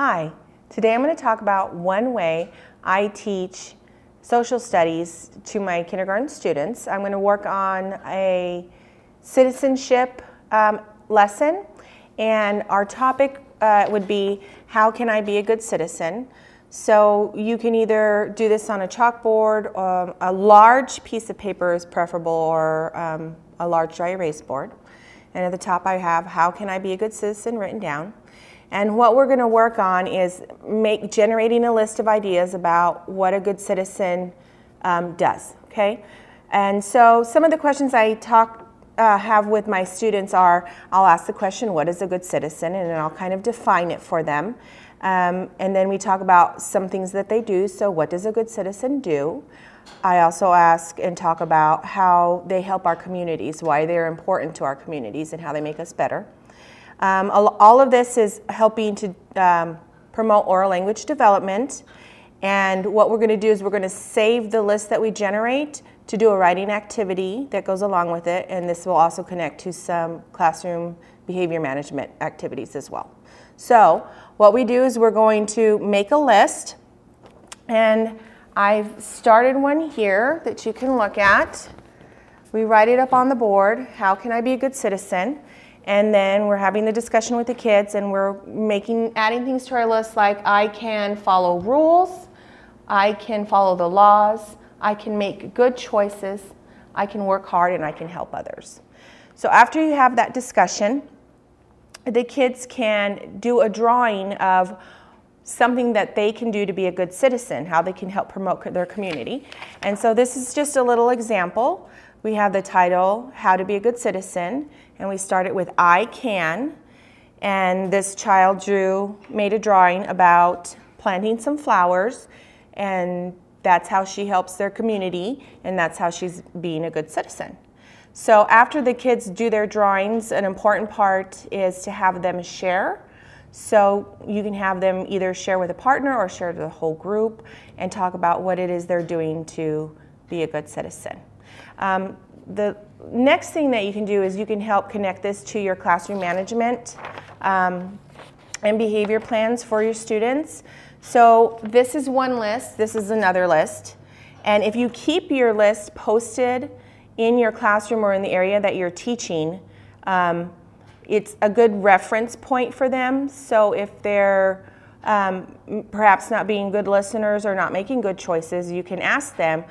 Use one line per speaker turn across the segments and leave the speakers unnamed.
Hi, today I'm going to talk about one way I teach social studies to my kindergarten students. I'm going to work on a citizenship um, lesson and our topic uh, would be how can I be a good citizen? So you can either do this on a chalkboard, or um, a large piece of paper is preferable, or um, a large dry erase board. And at the top I have how can I be a good citizen written down. And what we're going to work on is make generating a list of ideas about what a good citizen um, does. Okay, and so some of the questions I talk uh, have with my students are I'll ask the question, what is a good citizen? And I'll kind of define it for them. Um, and then we talk about some things that they do. So, what does a good citizen do? I also ask and talk about how they help our communities, why they're important to our communities, and how they make us better. Um, all of this is helping to um, promote oral language development. And what we're going to do is we're going to save the list that we generate to do a writing activity that goes along with it. And this will also connect to some classroom behavior management activities as well. So what we do is we're going to make a list. And I've started one here that you can look at. We write it up on the board. How can I be a good citizen? And then we're having the discussion with the kids and we're making, adding things to our list like I can follow rules, I can follow the laws, I can make good choices, I can work hard, and I can help others. So after you have that discussion, the kids can do a drawing of something that they can do to be a good citizen, how they can help promote their community. And so this is just a little example. We have the title, How to Be a Good Citizen, and we started with I Can. And this child drew, made a drawing about planting some flowers, and that's how she helps their community, and that's how she's being a good citizen. So after the kids do their drawings, an important part is to have them share. So you can have them either share with a partner or share to the whole group and talk about what it is they're doing to be a good citizen. Um, the next thing that you can do is you can help connect this to your classroom management um, and behavior plans for your students. So this is one list, this is another list. And if you keep your list posted in your classroom or in the area that you're teaching, um, it's a good reference point for them. So if they're um, perhaps not being good listeners or not making good choices, you can ask them,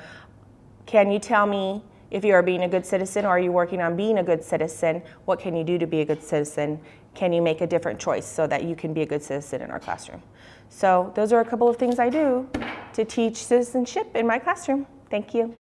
can you tell me if you are being a good citizen or are you working on being a good citizen? What can you do to be a good citizen? Can you make a different choice so that you can be a good citizen in our classroom? So those are a couple of things I do to teach citizenship in my classroom. Thank you.